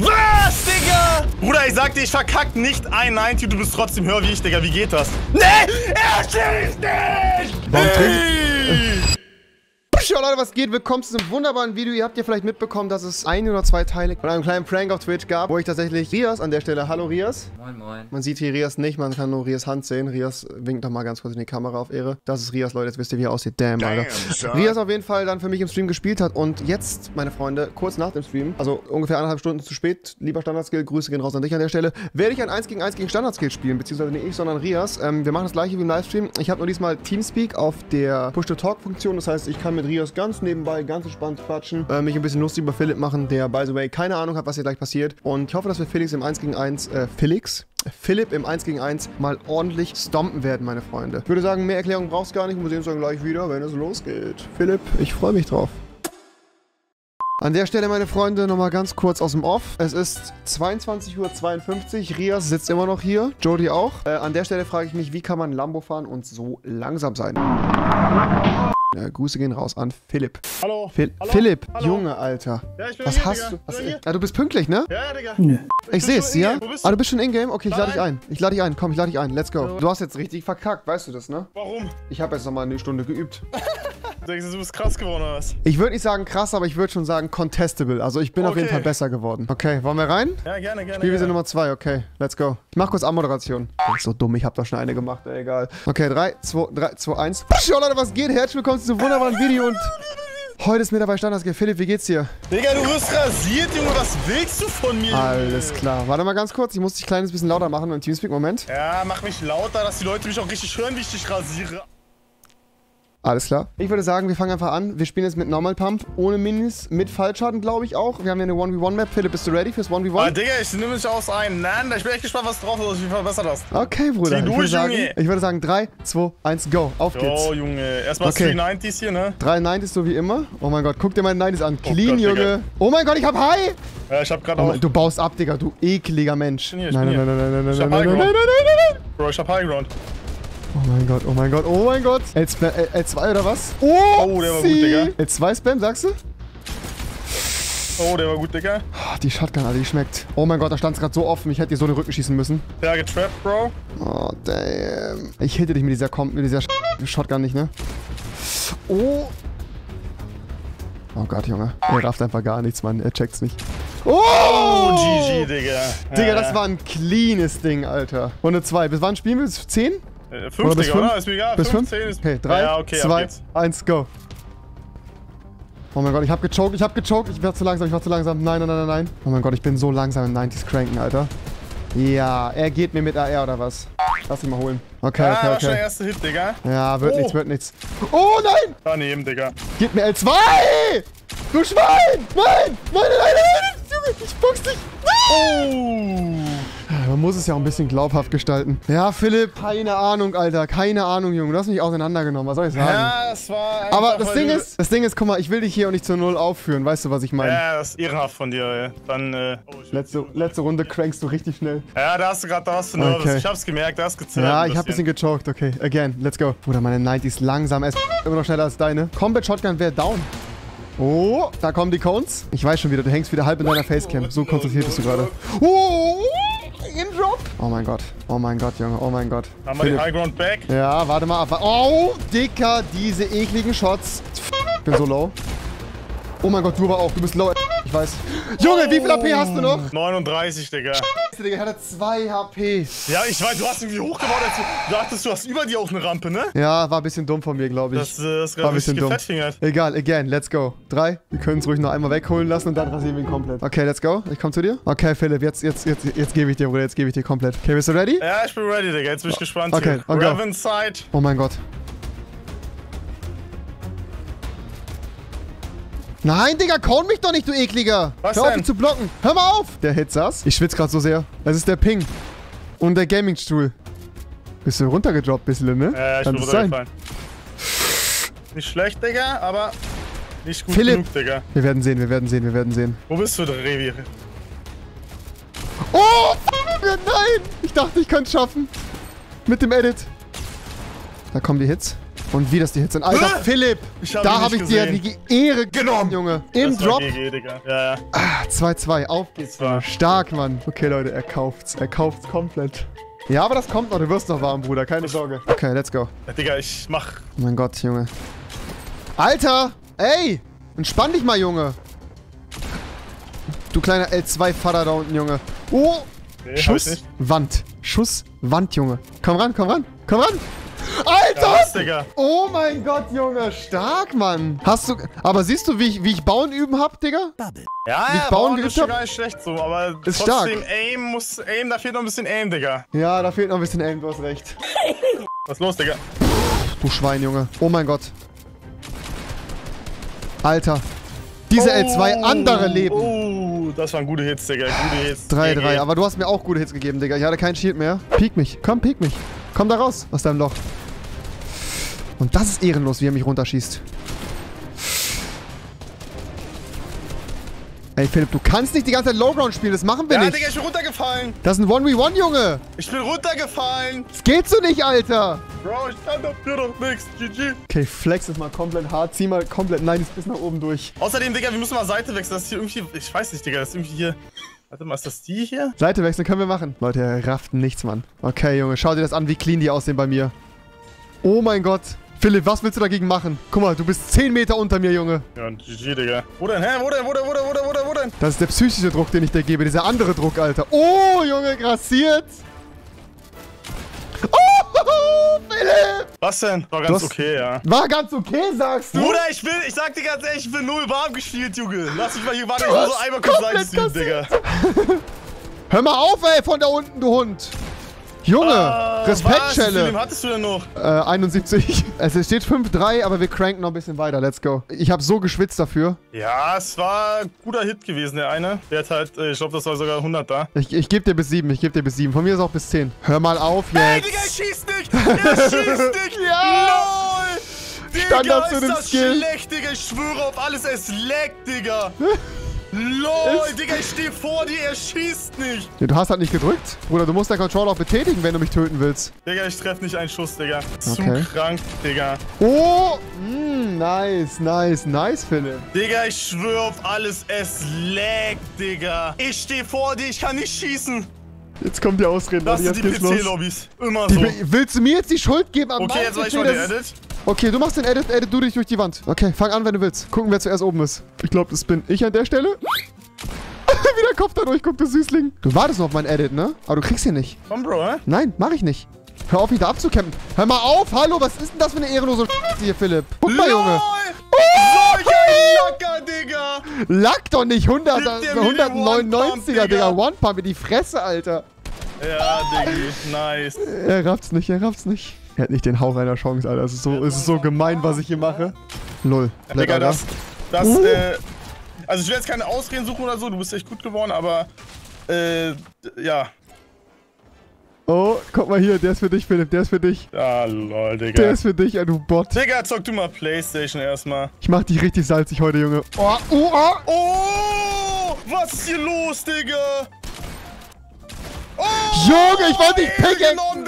Was, Digga? Bruder, ich sag dir, ich verkack nicht ein 90, du bist trotzdem höher wie ich, Digga. Wie geht das? Nee, er schießt nicht! Warum Hey! Ja, Leute, was geht? Willkommen zu diesem wunderbaren Video. Ihr habt ja vielleicht mitbekommen, dass es ein oder zwei Teile von einem kleinen Prank auf Twitch gab, wo ich tatsächlich Rias an der Stelle, hallo Rias. Moin, moin. Man sieht hier Rias nicht, man kann nur Rias Hand sehen. Rias winkt doch mal ganz kurz in die Kamera auf Ehre. Das ist Rias, Leute, jetzt wisst ihr, wie er aussieht. Damn, Alter. son. Rias auf jeden Fall dann für mich im Stream gespielt hat und jetzt, meine Freunde, kurz nach dem Stream, also ungefähr eineinhalb Stunden zu spät, lieber Standardskill, Grüße gehen raus an dich an der Stelle, werde ich ein 1 gegen 1 gegen Standardskill spielen, beziehungsweise nicht ich, sondern Rias. Ähm, wir machen das gleiche wie im Livestream. Ich habe nur diesmal Teamspeak auf der Push-to-Talk-Funktion, das heißt, ich kann mit Rias ganz nebenbei, ganz entspannt quatschen, äh, mich ein bisschen lustig über Philipp machen, der, by the way, keine Ahnung hat, was hier gleich passiert. Und ich hoffe, dass wir Felix im 1 gegen 1, äh, Felix? Philipp im 1 gegen 1 mal ordentlich stompen werden, meine Freunde. Ich würde sagen, mehr Erklärung brauchst gar nicht. Wir sehen uns dann gleich wieder, wenn es losgeht. Philipp, ich freue mich drauf. An der Stelle, meine Freunde, nochmal ganz kurz aus dem Off. Es ist 22.52 Uhr. Rias sitzt immer noch hier. Jody auch. Äh, an der Stelle frage ich mich, wie kann man Lambo fahren und so langsam sein? Ja, Grüße gehen raus an Philipp. Hallo. Phil Hallo? Philipp, Hallo? Junge, Alter. Ja, ich bin Was hier, hast Digga. du? Was, Ich ah, du bist pünktlich, ne? Ja, ja, Digga. Ich bin seh's, schon ja? Ah, du? bist schon in-game? Okay, ich lade dich ein. Ich lade dich ein. Komm, ich lade dich ein. Let's go. Du hast jetzt richtig verkackt, weißt du das, ne? Warum? Ich habe jetzt nochmal eine Stunde geübt. Denkst du, du bist krass geworden oder was? Ich würde nicht sagen krass, aber ich würde schon sagen contestable. Also ich bin auf jeden Okay. Fall besser geworden. Okay, wollen wir rein? Ja, gerne, gerne. Spielwiese. Nummer 2, okay. Let's go. Ich mach kurz Anmoderation. Ich bin so dumm, ich habe doch schon eine gemacht, ey, egal. Okay, 3, 2, 3, 2, 1. Schau, Leute, was geht? Herzlich willkommen zu diesem wunderbaren Video und heute ist mir dabei Standards. Philipp, wie geht's dir? Digga, du wirst rasiert, Junge. Was willst du von mir? Alles klar. Warte mal ganz kurz, ich muss dich ein kleines bisschen lauter machen im Teamspeak. Moment. Ja, mach mich lauter, dass die Leute mich auch richtig hören, wie ich dich rasiere. Alles klar. Ich würde sagen, wir fangen einfach an. Wir spielen jetzt mit Normal Pump, ohne Minis, mit Fallschaden, glaube ich auch. Wir haben hier eine 1v1-Map. Philipp, bist du ready fürs 1v1? Ah, Digga, ich nehme mich aus ein. Nein, ich bin echt gespannt, was drauf ist, ich verbessert hast. Okay, Bruder. Zieh Ich durch, würde, sagen, Junge. ich würde sagen, 3, 2, 1, go. Auf geht's. Oh, Junge. Erstmal Okay. 390s hier, ne? 3 90s so wie immer. Oh mein Gott, guck dir meine 90s an. Oh Clean, Gott, Junge. Digga. Oh mein Gott, ich hab High. Ja, ich hab grad Oh auch. du baust ab, Digga, du ekliger Mensch. hier, ich nein, bin nein, hier. nein, nein, nein, Ich nein, hab nein, nein, High nein, Ground. nein, nein, nein. Bro, ich hab High Ground. Oh mein Gott, oh mein Gott, oh mein Gott. L2, L- L2 oder was? Oh, Oh, der war gut. Digga. L2 Spam, sagst du? Oh, der war gut, Digga. Oh, die Shotgun, Alter, die schmeckt. Oh mein Gott, da stand es gerade so offen. Ich hätte dir so in den Rücken schießen müssen. Der getrappt, Bro. Oh, damn. Ich hitte dich mit dieser, mit dieser Shotgun nicht, ne? Oh. Oh Gott, Junge. Er rafft einfach gar nichts, Mann. Er checkt's nicht. Oh! Oh, GG, Digga. Digga, Äh, das war ein cleanes Ding, Alter. Runde 2. Bis wann spielen wir? Bis 10? Äh, Oder 5, bis oder? Ist mir egal. Bis 5? 15 ist. Okay, 3, Ja, okay, ab 2, geht's. 1, go. Oh mein Gott, ich hab gechoked, ich hab gechoked. Ich war zu langsam, ich war zu langsam. Nein, nein, nein, nein. Oh mein Gott, ich bin so langsam im 90s cranken, Alter. Ja, er geht mir mit AR oder was? Lass ihn mal holen. Okay, Ah, okay, war schon der okay. erste Hit, Digga. Ja, wird Oh. nichts, wird nichts. Oh nein! Daneben, Digga. Gib mir L2! Du Schwein! Nein! Nein, nein, nein, nein! Junge, ich box dich! Oh! Man muss es ja auch ein bisschen glaubhaft gestalten. Ja, Philipp, keine Ahnung, Alter. Keine Ahnung, Junge. Du hast mich auseinandergenommen. Was soll ich sagen? Ja, es war Aber das Ding ist, das Ding ist, guck mal, ich will dich hier auch nicht zur Null aufführen. Weißt du, was ich meine? Ja, das ist ehrenhaft von dir, ey. Dann, äh. Oh. Letzte, letzte Runde crankst du richtig schnell. Ja, da hast du gerade, da hast du nervös. Okay. Ich hab's gemerkt, da hast gezählt. Ja, ich hab ein bisschen gechoked. Okay, again, let's go. Bruder, meine 90s langsam. Es immer noch schneller als deine. Combat Shotgun wäre down. Oh, da kommen die Cones. Ich weiß schon wieder, du hängst wieder halb in deiner Facecam. So konzentriert bist du gerade. Oh. Oh mein Gott. Oh mein Gott, Junge. Oh mein Gott. Haben wir den Philipp. High Ground back? Ja, warte mal ab. Oh, Dicker, diese ekligen Shots. Ich bin so low. Oh mein Gott, du aber auch. Du bist low. Ich weiß. Junge, wie viel AP hast du noch? 39, Digga. Digga, er hatte 2 HP. Ja, ich weiß, du hast irgendwie hochgebaut, als du dachtest, du hast über dir auch eine Rampe, ne? Ja, war ein bisschen dumm von mir, glaube ich. Das, äh, ist war gerade ein bisschen dumm. Egal, again, let's go. Drei. Wir können es ruhig noch einmal wegholen lassen und dann rasieren wir ihn komplett. Okay, let's go. Ich komme zu dir. Okay, Philipp, jetzt, jetzt, jetzt, jetzt gebe ich dir, Bruder, jetzt gebe ich dir komplett. Okay, bist du ready? Ja, ich bin ready, Digga. Jetzt bin ich gespannt. Okay, hier. und go. Raven Side. Oh mein Gott. Nein, Digga, cone mich doch nicht, du ekliger. Was Hör auf, denn? ihn zu blocken. Hör mal auf. Der Hit saß. Ich schwitze gerade so sehr. Es ist der Ping. Und der Gaming-Stuhl. Bist du runtergedroppt, bisschen, ne? Ja, ich Kann bin das sein? runtergefallen. Nicht schlecht, Digga, aber nicht gut Philipp. genug, Digga. Wir werden sehen, wir werden sehen, wir werden sehen. Wo bist du, Revi? Oh, nein! Ich dachte, ich könnte es schaffen. Mit dem Edit. Da kommen die Hits. Und wie das die Hits sind. Alter, Hä? Philipp! Ich hab da habe ich nicht dir gesehen. die Ehre genommen, Junge. Im Das Drop. GG, Digga. Ja, ja. Ah, 2-2. Auf geht's. Stark, Mann. Okay, Leute, er kauft's. Er kauft's komplett. Ja, aber das kommt noch. Du wirst noch warm, Bruder. Keine Sorge. Okay, let's go. ja. Digga, ich mach. Oh mein Gott, Junge. Alter! Ey! Entspann dich mal, Junge. Du kleiner L2-Vater da unten, Junge. Oh! Nee, Schuss. Wand. Schuss, Wand, Junge. Komm ran, komm ran, komm ran! Ja, Alter! Digga? Oh mein Gott, Junge. Stark, Mann. Hast du... Aber siehst du, wie ich, wie ich bauen üben hab, Digga? Ja, Wie ja, ich bauen bauen geübt ist schon hab? gar nicht schlecht so, aber Ist trotzdem Aim muss, Aim, da fehlt noch ein bisschen Aim, Digga. Ja, da fehlt noch ein bisschen Aim, du hast recht. Was ist los, Digga? Du Schwein, Junge. Oh mein Gott. Alter. Diese L2 andere Leben. Oh, das waren gute Hits, Digga. Gute Hits. 3-3, GG. aber du hast mir auch gute Hits gegeben, Digga. Ich hatte keinen Shield mehr. Peek mich. Komm, peek mich. Komm da raus aus deinem Loch. Und das ist ehrenlos, wie er mich runterschießt. Ey, Philipp, du kannst nicht die ganze Zeit Lowground spielen. Das machen wir Ja, nicht. Digga, ich bin runtergefallen. Das ist ein 1v1, Junge. Ich bin runtergefallen. Das geht so nicht, Alter. Bro, ich kann dafür doch nichts. GG. Okay, flex ist mal komplett hart. Zieh mal komplett nein, bis nach oben durch. Außerdem, Digga, wir müssen mal Seite wechseln. Das ist hier irgendwie. Ich weiß nicht, Digga. Das ist irgendwie hier. Warte mal, ist das die hier? Seite wechseln können wir machen. Leute, er rafft nichts, Mann. Okay, Junge, schau dir das an, wie clean die aussehen bei mir. Oh mein Gott. Philipp, was willst du dagegen machen? Guck mal, du bist 10 Meter unter mir, Junge. Ja, GG, Digga. Wo denn? Hä? Wo denn? Wo denn? Wo denn? Wo denn? Wo denn? Wo denn? Das ist der psychische Druck, den ich dir gebe. Dieser andere Druck, Alter. Oh, Junge, grassiert. Oh, Philipp. Was denn? War ganz hast- okay, ja. War ganz okay, sagst du? Bruder, ich will, ich sag dir ganz ehrlich, ich bin null warm gespielt, Junge. Lass mich mal hier, warte, ich muss so einmal kurz Seite Digga. Hör mal auf, ey, von da unten, du Hund. Junge, Ah, was? Wie viel Respektschelle. Leben hattest du denn noch? Äh, 71. Es steht 5-3, aber wir cranken noch ein bisschen weiter. Let's go. Ich habe so geschwitzt dafür. Ja, es war ein guter Hit gewesen, der eine. Der hat halt, äh, ich glaube, das war sogar 100 da. Ich, ich gebe dir bis 7, ich gebe dir bis 7. Von mir ist auch bis 10. Hör mal auf jetzt. Digga, er schießt nicht! Er schießt nicht! Ja! LOL! Digga, Standard zu ist dem das Skill. schlecht, Digga. Ich schwöre auf alles, es leckt, Digga. LOL, Ist- Digga, ich stehe vor dir, er schießt nicht. Du hast halt nicht gedrückt. Bruder, du musst deinen Controller auch betätigen, wenn du mich töten willst. Digga, ich treffe nicht einen Schuss, Digga. Zu Okay. krank, Digga. Oh, mm, nice, nice, nice, Philipp. Digga, ich schwöre auf alles, es leckt, Digga. Ich stehe vor dir, ich kann nicht schießen. Jetzt kommt die Ausreden, Das sind die. PC-Lobbys. Immer Die, so. willst du mir jetzt die Schuld geben am Okay, jetzt mach ich PC, mal den das- Edit. Okay, du machst den Edit, edit du dich durch die Wand. Okay, fang an, wenn du willst. Gucken, wer zuerst oben ist. Ich glaube, das bin ich an der Stelle. Wie der Kopf da durchguckt, du Süßling. Du wartest noch auf mein Edit, ne? Aber du kriegst ihn nicht. Komm, Bro, hä? Nein, mach ich nicht. Hör auf, ihn da abzukämpfen. Hör mal auf, hallo, was ist denn das für eine ehrenlose Scheiße hier, Philipp? Guck mal, Junge. LOL! Solch ein Lacker, Digga! Lack doch nicht, 100, Gib dir mir den 199er, One-Pump, Digga. Digga. One-Pump in die Fresse, Alter. Ja, Diggi, nice. Er rafft's nicht, er rafft's nicht. Er hat nicht den Hauch einer Chance, Alter. Es ist so, es ist so gemein, was ich hier mache. Lol. Digga, das, das, Uh. äh, also ich will jetzt keine Ausreden suchen oder so, du bist echt gut geworden, aber, äh, ja. Oh, guck mal hier, der ist für dich, Philipp, der ist für dich. Ja, lol, Der Digga. ist für dich, du Bot. Digga, zock du mal Playstation erstmal. Ich mach dich richtig salzig heute, Junge. Oh, oh, oh. Oh, was ist hier los, Digga? Oh, Junge, ich wollte dich pickaxen.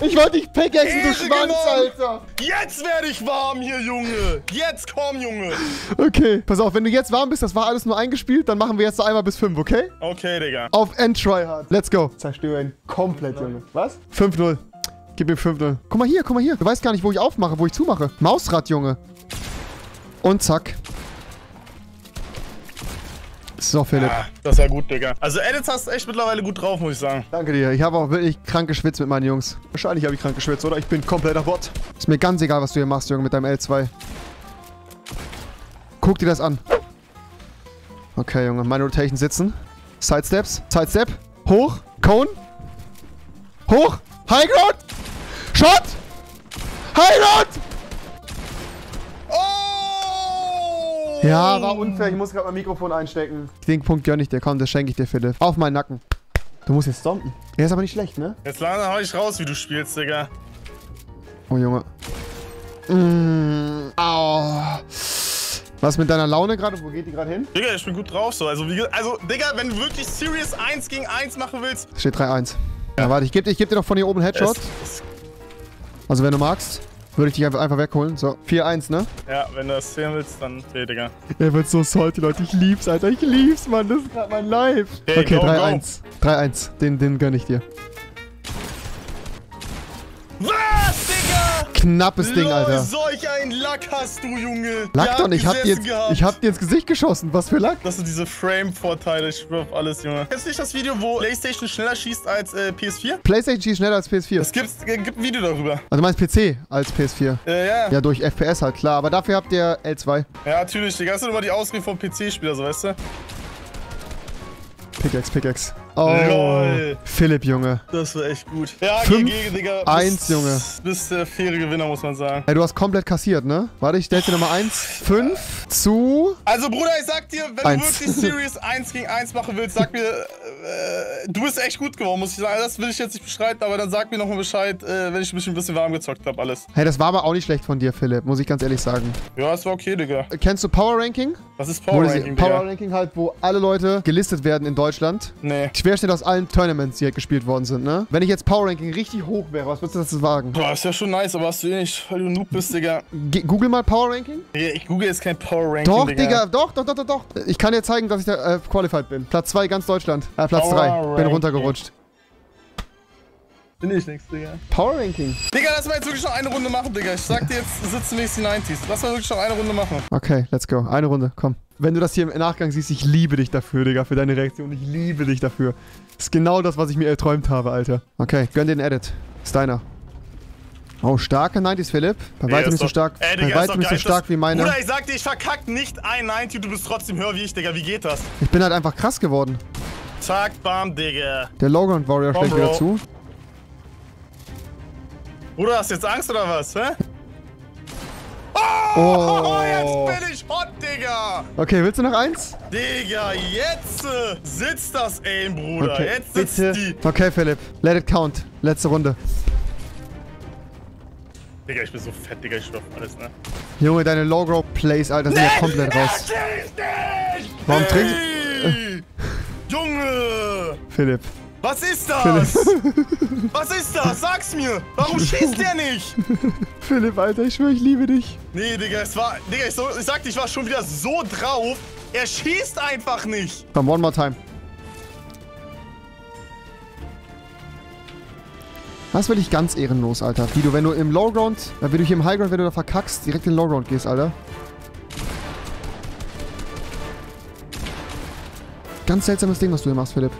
Ich wollte dich pickaxen, du Schwanz, genommen. Alter. Jetzt werde ich warm hier, Junge. Jetzt komm, Junge. Okay, pass auf, wenn du jetzt warm bist, das war alles nur eingespielt, dann machen wir jetzt noch einmal bis 5, okay? Okay, Digga. Auf End-Tryhard. Let's go. Zerstöre ihn komplett, Junge. Was? 5-0. Gib ihm 5-0. Guck mal hier, guck mal hier. Du weißt gar nicht, wo ich aufmache, wo ich zumache. Mausrad, Junge. Und zack. So, Philipp. Ah, das war gut, Digga. Also Edits hast du echt mittlerweile gut drauf, muss ich sagen. Danke dir. Ich habe auch wirklich krank geschwitzt mit meinen Jungs. Wahrscheinlich habe ich krank geschwitzt, oder? Ich bin kompletter Bot. Ist mir ganz egal, was du hier machst, Junge, mit deinem L2. Guck dir das an. Okay, Junge. Meine Rotation sitzen. Sidesteps. Sidestep. Hoch. Cone. Hoch. High Ground. Shot. High Ground. Ja, war unfair. Ich muss gerade mein Mikrofon einstecken. Den Punkt gönn ich dir. Komm, das schenke ich dir, Philipp. Auf meinen Nacken. Du musst jetzt stompen. Er ist aber nicht schlecht, ne? Jetzt hau ich raus, wie du spielst, Digga. Oh, Junge. Mm, au. Was mit deiner Laune gerade? Wo geht die gerade hin? Digga, ich bin gut drauf so. Also, wie, also, Digga, wenn du wirklich Serious 1 gegen 1 machen willst. Steht 3-1. Ja, warte, ich gebe ich geb dir doch von hier oben einen Headshot. Es, es, Also, wenn du magst. Würde ich dich einfach, einfach wegholen. So, 4-1, ne? Ja, wenn du das sehen willst, dann okay, Digga. Er wird so salty, Leute. Ich lieb's, Alter. Ich lieb's, Mann. Das ist gerade mein Live. Okay, Okay, go, go. 3-1. 3-1. Den, den gönn ich dir. Knappes Ding, Alter. solch ein Lack hast du, Junge. Lack Ja, doch nicht. Ich hab, dir gesessen jetzt, gehabt. ich hab dir ins Gesicht geschossen. Was für Lack? Das sind diese Frame-Vorteile, ich schwör auf alles, Junge. Kennst du nicht das Video, wo PlayStation schneller schießt als äh, PS4? PlayStation schießt schneller als PS4. Es gibt, äh, gibt ein Video darüber. Also du meinst PC als PS4. Äh, ja. Ja, durch FPS halt, klar. Aber dafür habt ihr L2. Ja, natürlich, Digga. Das sind immer die Ausreden vom PC-Spieler, so weißt du? Pickaxe, Pickaxe. Oh, Lol. Philipp, Junge. Das war echt gut. Ja, Fünf, GG, Digga. eins, Bist- Junge. Bist der faire Gewinner, muss man sagen. Ey, du hast komplett kassiert, ne? Warte, ich stell dir Nummer 1. 5 zu... Also, Bruder, ich sag dir, wenn Eins. du wirklich Series 1 gegen 1 machen willst, sag mir, äh, du bist echt gut geworden, muss ich sagen. Das will ich jetzt nicht bestreiten, aber dann sag mir nochmal Bescheid, äh, wenn ich mich ein bisschen warm gezockt habe, alles. Hey, das war aber auch nicht schlecht von dir, Philipp. Muss ich ganz ehrlich sagen. Ja, es war okay, Digga. Kennst du Power Ranking? Was ist Power Ranking, Power? Ranking halt, wo alle Leute gelistet werden in Deutschland. Nee. Querschnitt aus allen Tournaments, die halt gespielt worden sind, ne? Wenn ich jetzt Power Ranking richtig hoch wäre, was würdest du dazu sagen? Boah, ist ja schon nice, aber hast du eh nicht, weil du Noob bist, Digga. Ge Google mal Power Ranking. Digga, Ich google jetzt kein Power Ranking, Doch, Digga, doch, doch, doch, doch, doch. Ich kann dir zeigen, dass ich da äh, qualified bin. Platz 2 ganz Deutschland. Äh, Platz Power 3. Bin runtergerutscht. Bin ich nix, Digga. Power Ranking. Digga, lass mal jetzt wirklich noch eine Runde machen, Digga. Ich sag dir jetzt, sitzen wenigstens die 90s. Lass mal wirklich noch eine Runde machen. Okay, let's go. Eine Runde, komm. Wenn du das hier im Nachgang siehst, ich liebe dich dafür, Digga, für deine Reaktion. Ich liebe dich dafür. Das ist genau das, was ich mir erträumt habe, Alter. Okay, gönn dir den Edit. Ist deiner. Oh, starke 90s, Philipp. Bei weitem ist nicht so stark, Ey, bei Digga, ist weitem nicht so stark das- wie meine. Bruder, ich sag dir, ich verkack nicht ein 90 und du bist trotzdem höher wie ich, Digga. Wie geht das? Ich bin halt einfach krass geworden. Zack, bam, Digga. Der Lowground Warrior Komm, schlägt wieder Bro. zu. Bruder, hast du jetzt Angst oder was, hä? Oh. Oh, jetzt bin ich hot, Digga. Okay, willst du noch eins? Digga, jetzt äh, sitzt das Aim, Bruder. Okay, jetzt sitzt bitte. die. Okay, Philipp. Let it count. Letzte Runde. Digga, ich bin so fett, Digga. Ich schwör alles, ne? Junge, deine Lowgrow Plays, Alter, sind ja komplett raus. Nicht! Warum trinkst Ey! Junge! Philipp. Was ist das? Was ist das? Sag's mir! Warum schießt der nicht? Philipp, Alter, ich schwöre, ich liebe dich. Nee, Digga, es war. Digga, ich, so, ich sagte, ich war schon wieder so drauf. Er schießt einfach nicht. Komm, one more time. Das will ich ganz ehrenlos, Alter. Wie du, wenn du im Lowground, äh, wie du hier im Highground, wenn du da verkackst, direkt in den Lowground gehst, Alter. Ganz seltsames Ding, was du hier machst, Philipp.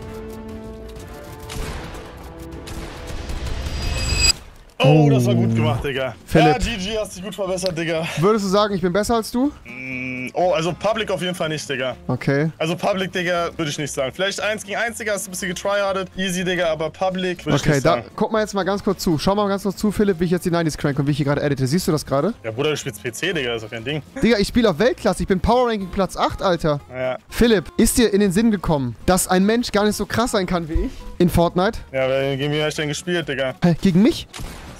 Oh, das war gut gemacht, Digga. Philipp. Ja, GG, hast dich gut verbessert, Digga. Würdest du sagen, ich bin besser als du? Mm, Oh, also Public auf jeden Fall nicht, Digga. Okay. Also Public, Digga, würde ich nicht sagen. Vielleicht 1 gegen 1, Digga, hast du ein bisschen getryhardet. Easy, Digga, aber Public würde ich Okay, nicht da, sagen. guck mal jetzt mal ganz kurz zu. Schau mal ganz kurz zu, Philipp, wie ich jetzt die 90s crank und wie ich hier gerade edite. Siehst du das gerade? Ja, Bruder, du spielst PC, Digga, ist doch kein Ding. Digga, ich spiele auf Weltklasse. Ich bin Power Ranking Platz 8, Alter. Ja, Philipp, ist dir in den Sinn gekommen, dass ein Mensch gar nicht so krass sein kann wie ich in Fortnite? ja, gegen wen hab ich denn gespielt, Digga? Hä, gegen mich?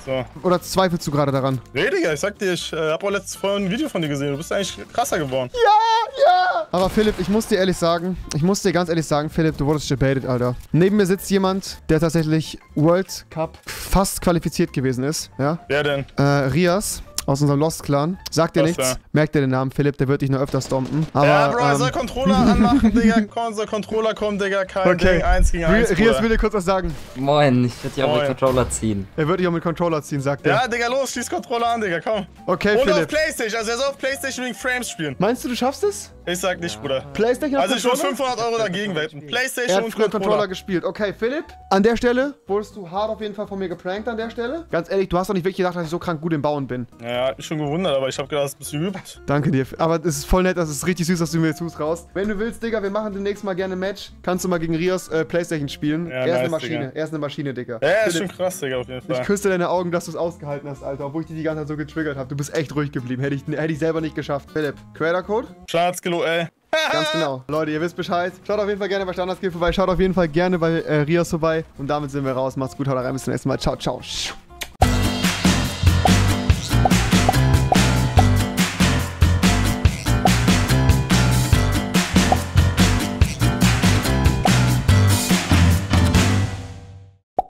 So. Oder zweifelst du gerade daran? Nee, Digga, ich sag dir, ich äh, hab auch letztes vorhin ein Video von dir gesehen. Du bist eigentlich krasser geworden. Ja, ja! Aber Philipp, ich muss dir ehrlich sagen, ich muss dir ganz ehrlich sagen, Philipp, du wurdest debated, Alter. Neben mir sitzt jemand, der tatsächlich World Cup fast qualifiziert gewesen ist, ja? Wer denn? Äh, Rias. Aus unserem Lost-Clan. Sagt dir nichts. da? Merkt dir den Namen, Philipp, der wird dich nur öfter stompen. Aber, ja, Bro, er ähm, soll Controller anmachen, Digga. Komm, soll Controller kommen, Digga. Kein Okay. Ding, 1 gegen 1. Ri- Rias will dir kurz was sagen. Moin, ich würde ja auch mit Controller ziehen. Er wird dich auch mit Controller ziehen, sagt er. Ja, Digga, los, schieß Controller an, Digga, komm. Okay, Und auf Philipp. Playstation, also er soll auf Playstation wegen Frames spielen. Meinst du, du schaffst es? Ich sag nicht, Bruder. Playstation Also ich Controller? 500 Euro dagegen wetten. Er Playstation hat und früher Controller Controller. gespielt. Okay, Philipp, an der Stelle wurdest du hart auf jeden Fall von mir geprankt an der Stelle. Ganz ehrlich, du hast doch nicht wirklich gedacht, dass ich so krank gut im Bauen bin. Ja, hat mich schon gewundert, aber ich hab gedacht, das ist ein bisschen geübt. Danke dir. Aber es ist voll nett, das ist richtig süß, dass du mir zutraust. Wenn du willst, Digga, wir machen demnächst mal gerne ein Match. Kannst du mal gegen Rios äh, Playstation spielen. Ja, er ist nice, eine Maschine. Digga. Er ist eine Maschine, Digga. Ja, ist schon krass, Digga, auf jeden ich Fall. küsse deine Augen, dass du es ausgehalten hast, Alter. Obwohl ich dich die ganze Zeit so getriggert habe. Du bist echt ruhig geblieben. Hätte ich, hätte ich selber nicht geschafft. Philipp, Creator-Code? Schadskilo, ey. Ganz genau. Leute, ihr wisst Bescheid. Schaut auf jeden Fall gerne bei Standardskill vorbei. Schaut auf jeden Fall gerne bei äh, Rios vorbei. Und damit sind wir raus. Macht's gut, haut rein. Bis zum nächsten Mal. Ciao, ciao.